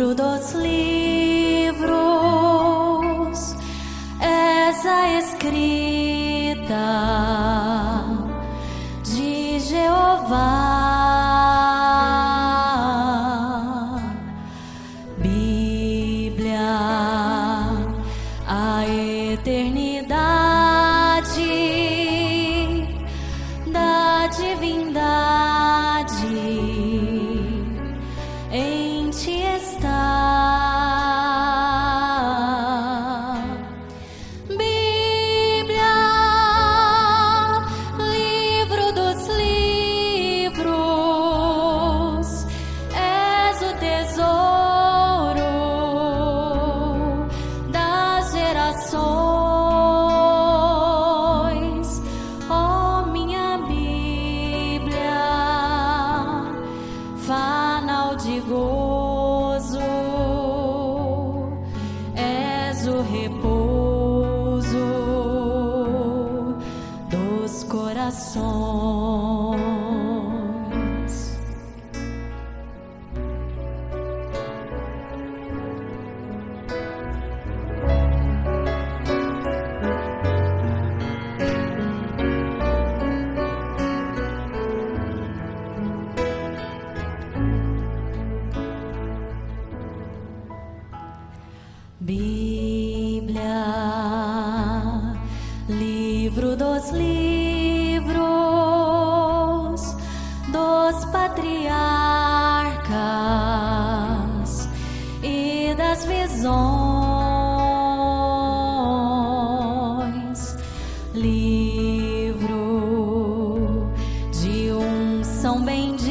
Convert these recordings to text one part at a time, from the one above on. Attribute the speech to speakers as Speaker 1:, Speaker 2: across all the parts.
Speaker 1: livro dos livros, essa escrita de Jeová. Bíblia, a eternidade. Stop. corações. Bíblia, livro dos livros. são bem.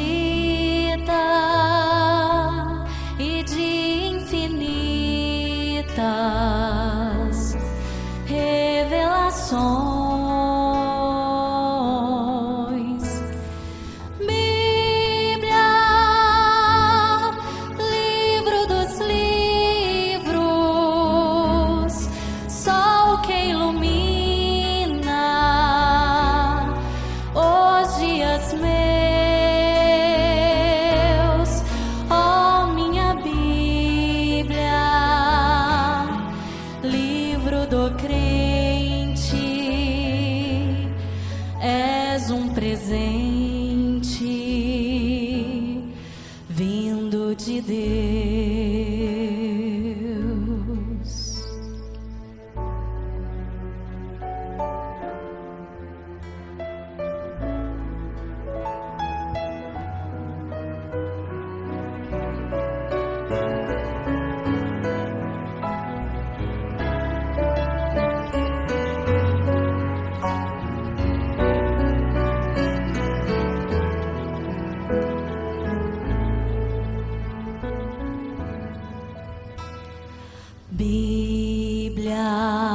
Speaker 1: presente. 亮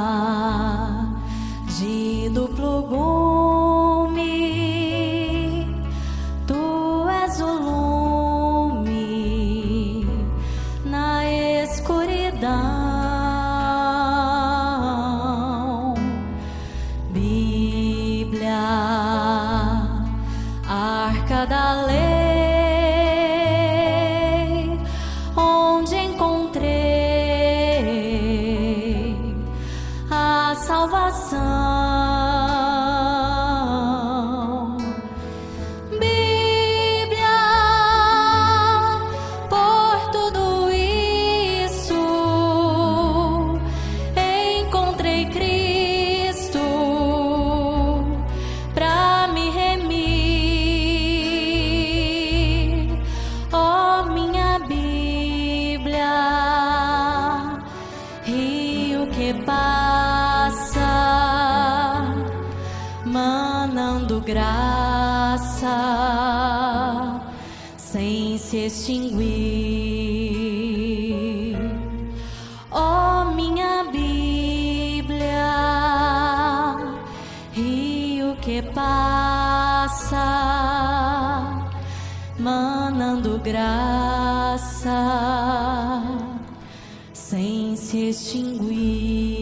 Speaker 1: a salvação. dando graça sem se extinguir. Oh, minha Bíblia, rio que passa, manando graça sem se extinguir.